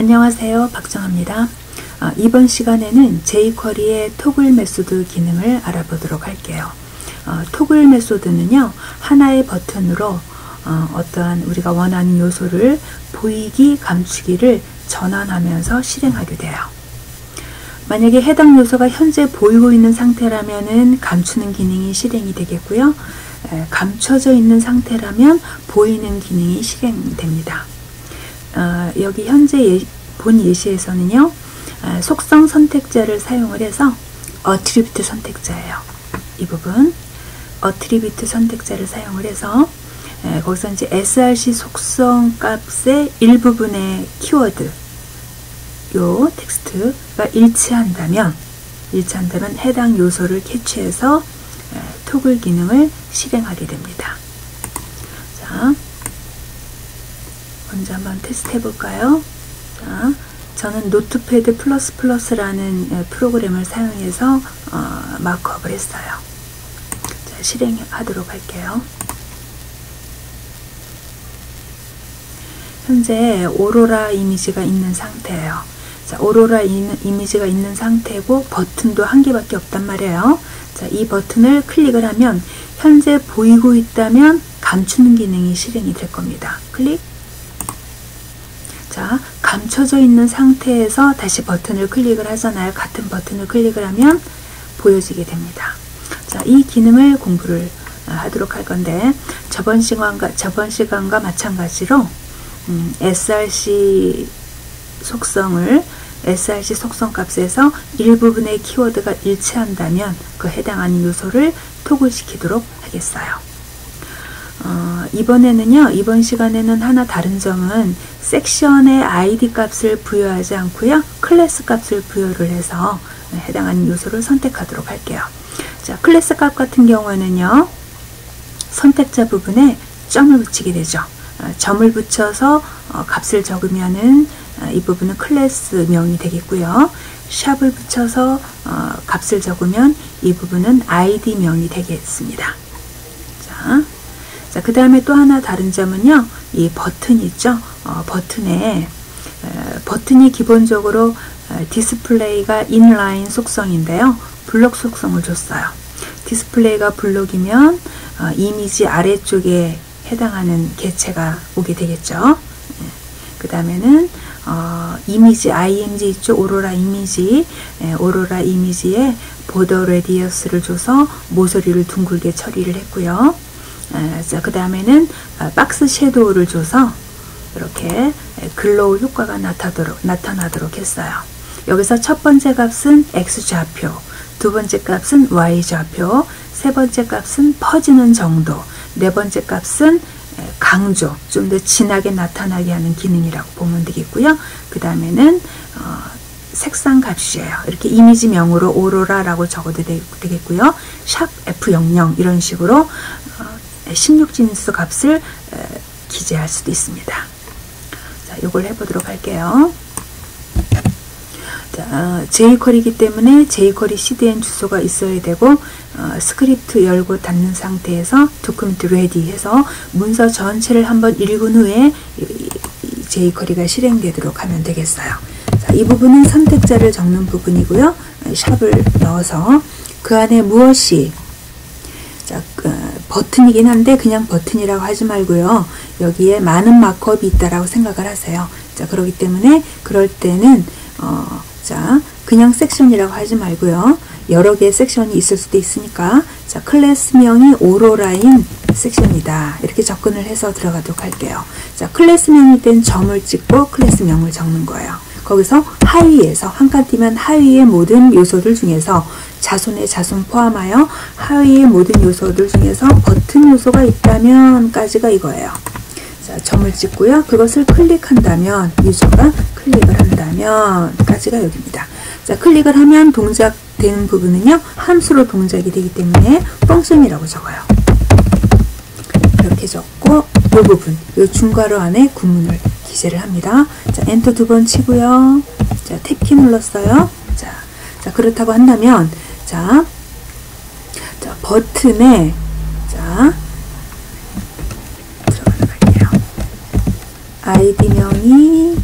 안녕하세요. 박정아입니다. 어, 이번 시간에는 jQuery의 toggle method 기능을 알아보도록 할게요. 어, toggle method는요 하나의 버튼으로 어, 떠한 우리가 원하는 요소를 보이기 감추기를 전환하면서 실행하게 돼요. 만약에 해당 요소가 현재 보이고 있는 상태라면 감추는 기능이 실행이 되겠고요. 에, 감춰져 있는 상태라면 보이는 기능이 실행됩니다 어, 여기 현재 예, 본 예시에서는요 어, 속성 선택자를 사용을 해서 attribute 선택자예요 이 부분 attribute 선택자를 사용을 해서 에, 거기서 이제 src 속성 값의 일부분의 키워드 요 텍스트가 일치한다면 일치한다면 해당 요소를 캐치해서 에, toggle 기능을 실행하게 됩니다. 자, 먼저 한번 테스트 해볼까요? 자, 저는 노트패드 플러스 플러스라는 프로그램을 사용해서 어, markup을 했어요. 자, 실행하도록 할게요. 현재 오로라 이미지가 있는 상태예요. 자, 오로라 이미지가 있는 상태고 버튼도 한 개밖에 없단 말이에요. 자, 이 버튼을 클릭을 하면 현재 보이고 있다면 감추는 기능이 실행이 될 겁니다. 클릭 자, 감춰져 있는 상태에서 다시 버튼을 클릭을 하잖아요. 같은 버튼을 클릭을 하면 보여지게 됩니다. 자, 이 기능을 공부를 하도록 할 건데 저번 시간과 저번 시간과 마찬가지로 음, src 속성을 src 속성 값에서 일부분의 키워드가 일치한다면 그 해당하는 요소를 toggle시키도록 하겠어요. 어, 이번에는요, 이번 시간에는 하나 다른 점은 섹션의 id 값을 부여하지 않고요, 클래스 값을 부여를 해서 해당하는 요소를 선택하도록 할게요. 자, 클래스 값 같은 경우에는요, 선택자 부분에 점을 붙이게 되죠. 어, 점을 붙여서 어, 값을 적으면은 어, 이 부분은 클래스명이 되겠고요. 샵을 붙여서 어, 값을 적으면 이 부분은 id명이 되겠습니다. 자, 자, 그 다음에 또 하나 다른 점은요. 이 버튼 있죠. 어, 버튼에 에, 버튼이 기본적으로 에, 디스플레이가 inline 속성인데요. 블록 속성을 줬어요. 디스플레이가 블록이면 어, 이미지 아래쪽에 해당하는 개체가 오게 되겠죠. 그 다음에는 어, 이미지 img 있죠. 오로라 이미지 에, 오로라 이미지에 border radius를 줘서 모서리를 둥글게 처리를 했고요. 그 다음에는 아, box shadow를 줘서 이렇게 glow 효과가 나타도록, 나타나도록 했어요. 여기서 첫 번째 값은 X좌표, 두 번째 값은 Y좌표, 세 번째 값은 퍼지는 정도, 네 번째 값은 강조, 좀 더 진하게 나타나게 하는 기능이라고 보면 되겠고요. 그 다음에는 어, 색상 값이에요. 이렇게 이미지명으로 오로라라고 적어도 되겠고요. 샵 F00 이런 식으로 어, 16진수 값을 기재할 수도 있습니다. 자, 이걸 해보도록 할게요. 자, jQuery이기 때문에 jQuery CDN 주소가 있어야 되고 어, 스크립트 열고 닫는 상태에서 document ready 해서 문서 전체를 한번 읽은 후에 jQuery가 실행되도록 하면 되겠어요. 자, 이 부분은 선택자를 적는 부분이고요. 샵을 넣어서 그 안에 무엇이 버튼이긴 한데 그냥 버튼이라고 하지 말고요. 여기에 많은 markup이 있다라고 생각을 하세요. 자, 그렇기 때문에 그럴 때는 어, 자, 그냥 섹션이라고 하지 말고요. 여러 개의 섹션이 있을 수도 있으니까 자, 클래스명이 오로라인 섹션이다. 이렇게 접근을 해서 들어가도록 할게요. 자, 클래스명일 땐 점을 찍고 클래스명을 적는 거예요. 거기서 하위에서 한칸 띄면 하위의 모든 요소들 중에서 자손의 자손 포함하여 하위의 모든 요소들 중에서 버튼 요소가 있다면 까지가 이거예요. 자, 점을 찍고요. 그것을 클릭한다면 유저가 클릭을 한다면 까지가 여기입니다. 자, 클릭을 하면 동작되는 부분은요. 함수로 동작이 되기 때문에 펑션이라고 적어요. 이렇게 적고 이 부분, 이 중괄호 안에 구문을 기재를 합니다. 자, 엔터 두 번 치고요. 자, 탭키 눌렀어요. 자, 자, 그렇다고 한다면 자, 자 버튼에 자 들어가 갈게요. 아이디명이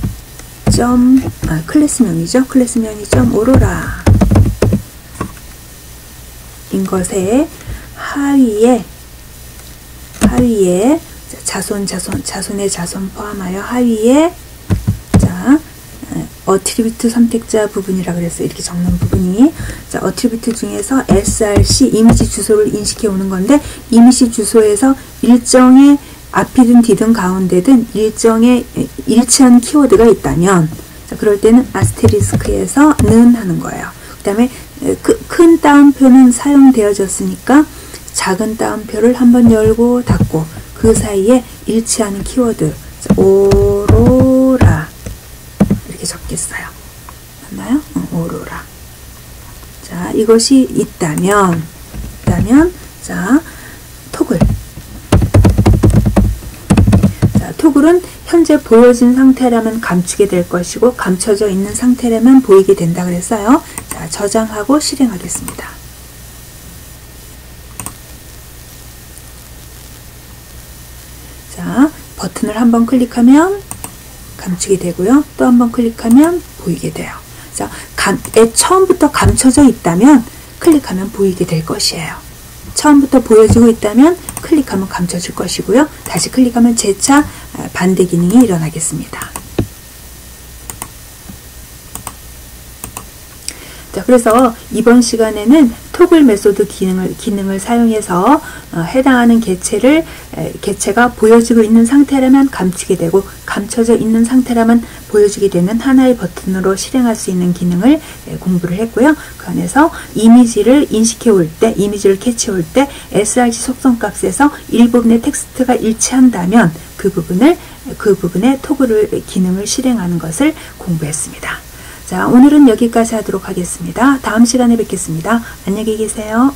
점 아, 클래스명이죠. 클래스명이 점 오로라 인 것에 하위에 하위에 자손 자손 자손의 자손 포함하여 하위에 자 attribute 선택자 부분이라 그래서 이렇게 적는 부분이 자 어트리뷰트 중에서 src 이미지 주소를 인식해 오는 건데 이미지 주소에서 일정의 앞이든 뒤든 가운데든 일정의 일치한 키워드가 있다면 자, 그럴 때는 아스테리스크에서 는 하는 거예요. 그 다음에 큰 따옴표는 사용되어졌으니까 작은 따옴표를 한번 열고 닫고 그 사이에 일치하는 키워드 오로라 이렇게 적겠어요. 맞나요? 어, 오로라. 자, 이것이 있다면 있다면 자, 토글 자, 토글은 현재 보여진 상태라면 감추게 될 것이고 감춰져 있는 상태라면 보이게 된다 그랬어요. 자, 저장하고 실행하겠습니다. 자, 버튼을 한번 클릭하면 감추게 되고요. 또 한번 클릭하면 보이게 돼요. 에 처음부터 감춰져 있다면 클릭하면 보이게 될 것이에요. 처음부터 보여지고 있다면 클릭하면 감춰질 것이고요. 다시 클릭하면 재차 아, 반대 기능이 일어나겠습니다. 자, 그래서 이번 시간에는 toggle method 기능을, 기능을 사용해서 어, 해당하는 개체를 에, 개체가 보여지고 있는 상태라면 감추게 되고 감춰져 있는 상태라면 보여지게 되는 하나의 버튼으로 실행할 수 있는 기능을 에, 공부를 했고요. 그 안에서 이미지를 인식해 올 때, 이미지를 캐치해 올 때 src 속성 값에서 일부분의 텍스트가 일치한다면 그 부분을 그 부분에 토글 기능을 실행하는 것을 공부했습니다. 자, 오늘은 여기까지 하도록 하겠습니다. 다음 시간에 뵙겠습니다. 안녕히 계세요.